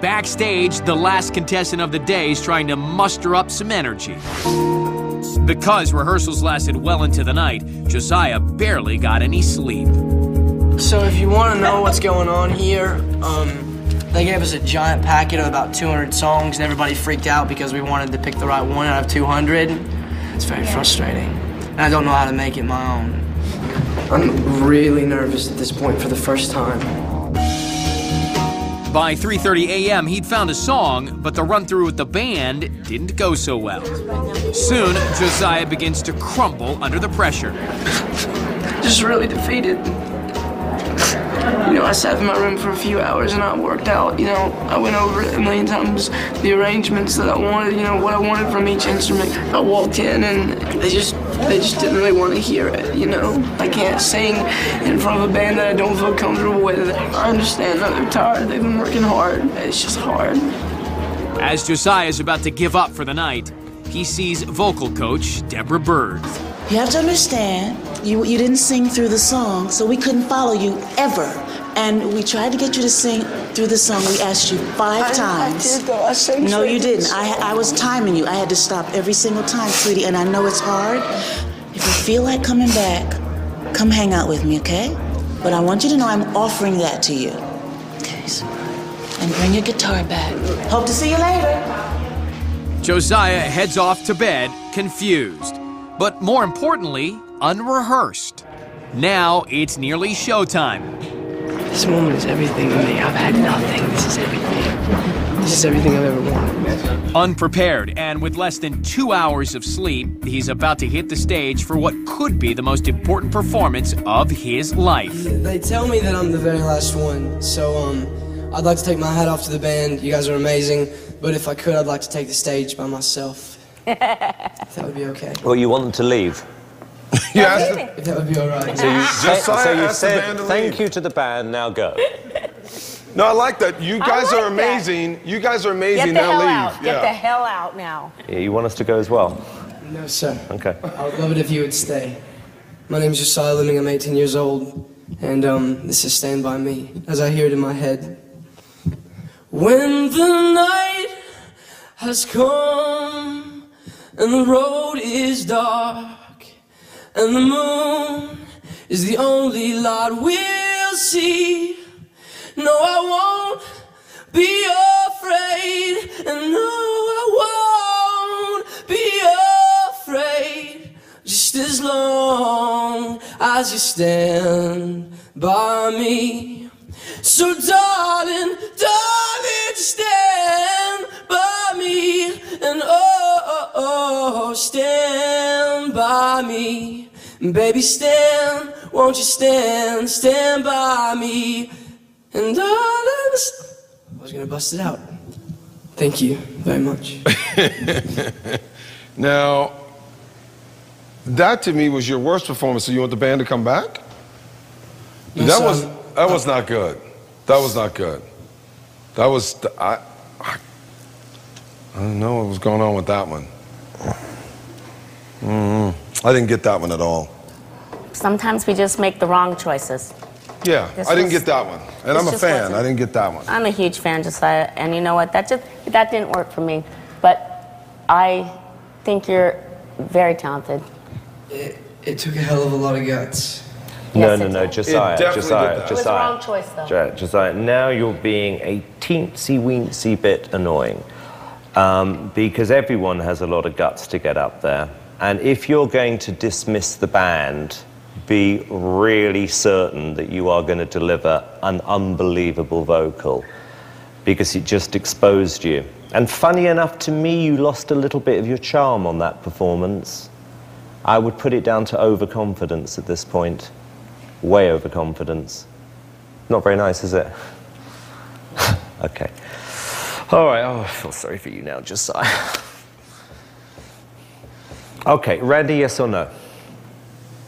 backstage, the last contestant of the day is trying to muster up some energy. Because rehearsals lasted well into the night, Josiah barely got any sleep. So if you want to know what's going on here, um, they gave us a giant packet of about 200 songs, and everybody freaked out because we wanted to pick the right one out of 200. It's very frustrating, and I don't know how to make it my own. I'm really nervous at this point for the first time. By 3:30 a.m., he'd found a song, but the run-through with the band didn't go so well. Soon, Josiah begins to crumble under the pressure. Just really defeated. You know, I sat in my room for a few hours and I worked out. You know, I went over it a million times, the arrangements that I wanted, you know, what I wanted from each instrument. I walked in and they just, they just didn't really want to hear it, you know. I can't sing in front of a band that I don't feel comfortable with. I understand that they're tired, they've been working hard. It's just hard. As Josiah is about to give up for the night, he sees vocal coach Debra Byrd. You have to understand, you, you didn't sing through the song, so we couldn't follow you ever. And we tried to get you to sing through the song. We asked you five I, times. I did though, I sang no, you didn't. I. I was timing you. I had to stop every single time, sweetie, and I know it's hard. If you feel like coming back, come hang out with me, okay? But I want you to know I'm offering that to you. Okay, sweetheart. And bring your guitar back. Hope to see you later. Josiah heads off to bed, confused, but more importantly, unrehearsed. Now it's nearly showtime. This moment is everything to me. I've had nothing. This is everything. This is everything I've ever wanted. Unprepared and with less than two hours of sleep, he's about to hit the stage for what could be the most important performance of his life. They tell me that I'm the very last one, so um, I'd like to take my hat off to the band. You guys are amazing, but if I could, I'd like to take the stage by myself. If that would be okay. Well, you want them to leave. You asked the- If that would be all right. So you, Josiah so you said thank leave." you to the band, now go. No, I like that. You guys like are that. amazing. You guys are amazing. Get the now hell leave. out. Get the hell out now. Yeah, you want us to go as well? No, sir. Okay. I would love it if you would stay. My name's Josiah Lemming. I'm 18 years old, and um, this is Stand By Me, as I hear it in my head. When the night has come and the road is dark and the moon is the only light we'll see. No, I won't be afraid, and no, I won't be afraid. Just as long as you stand by me. So, darling, darling, stand by me, and oh, oh, oh, stand by me. Baby, stand, won't you stand, stand by me, and darling, I was gonna bust it out. Thank you very much. Now, that to me was your worst performance. So you want the band to come back? No, that was that was not good. That was not good. That was I. I, I don't know what was going on with that one. Mm I didn't get that one at all. Sometimes we just make the wrong choices. Yeah, This I didn't was- get that one, and I'm a fan. I didn't get that one. I'm a huge fan, Josiah, and you know what? That just that didn't work for me. But I think you're very talented. It, it took a hell of a lot of guts. No, Yes, no, no, did. Josiah, It Josiah, did that. It was the wrong choice, though. Josiah, now you're being a teensy weensy bit annoying. Um, because everyone has a lot of guts to get up there. And if you're going to dismiss the band, be really certain that you are going to deliver an unbelievable vocal because it just exposed you. And funny enough, to me, you lost a little bit of your charm on that performance. I would put it down to overconfidence at this point. Way overconfidence. Not very nice, is it? okay. All right. Oh, I feel sorry for you now, Josiah. okay, Randy, yes or no?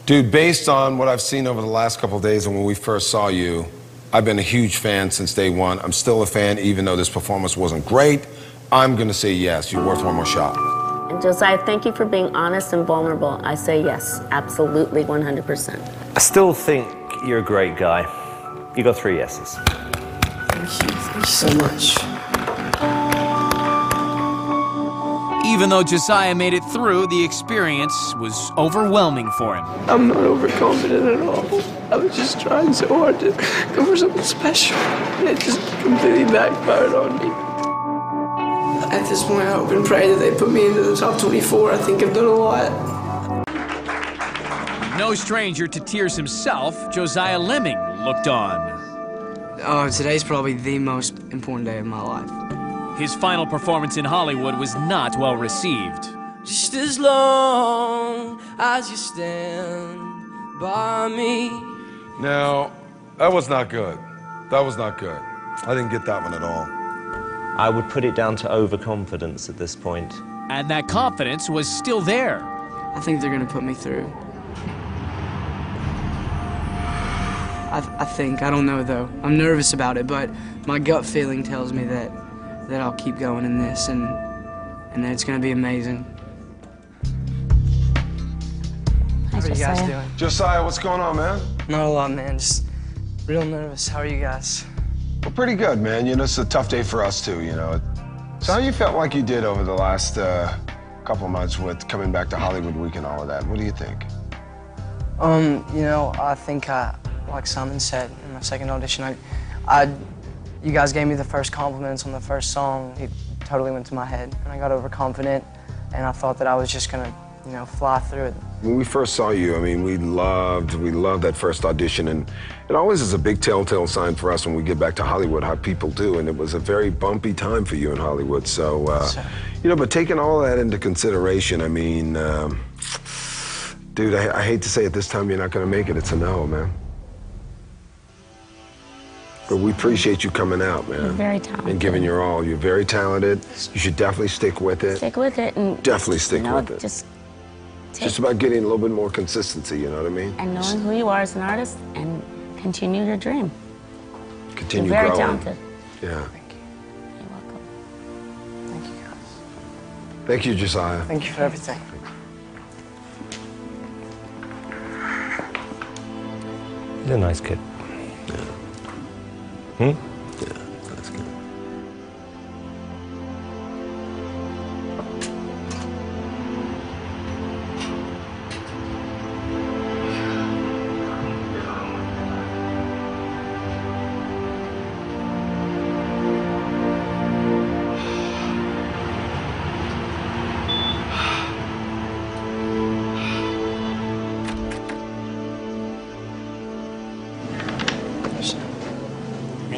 Dude, based on what I've seen over the last couple of days and when we first saw you, I've been a huge fan since day one. I'm still a fan, even though this performance wasn't great. I'm gonna say yes. You're worth one more shot. And Josiah, thank you for being honest and vulnerable. I say yes, absolutely, 100%. I still think you're a great guy. You got three yeses. Thank you. Thank you so much. Even though Josiah made it through, the experience was overwhelming for him. I'm not overconfident at all. I was just trying so hard to go for something special. And it just completely backfired on me. At this point, I hope and pray that they put me into the top 24. I think I've done a lot. No stranger to tears himself, Josiah Lemming looked on. Oh, today's probably the most important day of my life. His final performance in Hollywood was not well received. Just as long as you stand by me. Now, that was not good. That was not good. I didn't get that one at all. I would put it down to overconfidence at this point. And that confidence was still there. I think they're gonna put me through. I, I think. I don't know though. I'm nervous about it, but my gut feeling tells me that that I'll keep going in this and and that it's gonna be amazing. How are you guys Josiah. doing? Josiah, what's going on, man? Not a lot, man. Just real nervous. How are you guys? Well, pretty good, man. You know, it's a tough day for us, too, you know. So how you felt like you did over the last uh, couple months with coming back to Hollywood Week and all of that? What do you think? Um, you know, I think I, like Simon said in my second audition, I, I, you guys gave me the first compliments on the first song. It totally went to my head, and I got overconfident, and I thought that I was just gonna, you know, fly through it. When we first saw you, I mean, we loved, we loved that first audition, and it always is a big telltale sign for us when we get back to Hollywood how people do, and it was a very bumpy time for you in Hollywood. So, uh, Sir. you know, but taking all that into consideration, I mean, um, dude, I, I hate to say it this time, you're not going to make it. It's a no, man. But we appreciate you coming out, man. You're very talented. And giving your all. You're very talented. You should definitely stick with it. Stick with it and Definitely stick you know, with it. Just take Just about getting a little bit more consistency, you know what I mean? and knowing who you are as an artist and continue your dream. Continue You're very growing. talented. Yeah. Thank you. You're welcome. Thank you, guys. Thank you, Josiah. Thank you for everything. He's a nice kid. Hmm?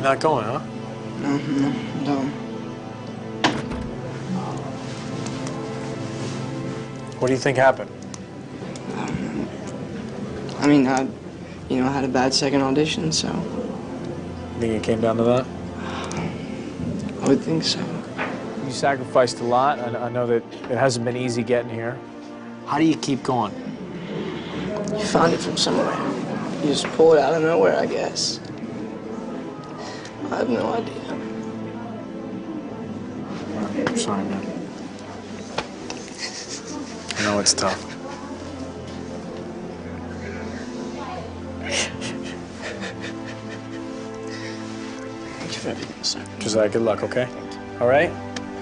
You're not going, huh? No, no, no. What do you think happened? Um, I mean, I, you know, I had a bad second audition, so You think it came down to that? I would think so. You sacrificed a lot. I, I know that it hasn't been easy getting here. How do you keep going? You found it from somewhere. You just pull it out of nowhere, I guess. I have no idea. I'm sorry, man. I know it's tough. Thank you for everything, sir. Josiah, uh, good luck, okay? All right?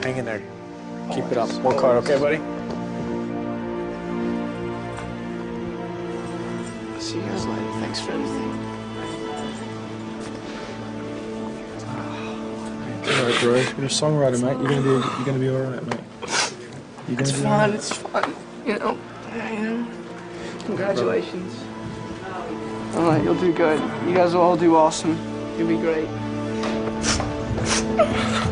Hang in there. Keep it up. Work hard, okay, buddy? I'll see you guys later. Thanks for everything. All right, Roy. You're a songwriter, mate. You're gonna be you're gonna be all right, mate. You're gonna It's be fun. right. It's fun. You know. Yeah, You know. Congratulations. All right, you'll do good. You guys will all do awesome. You'll be great.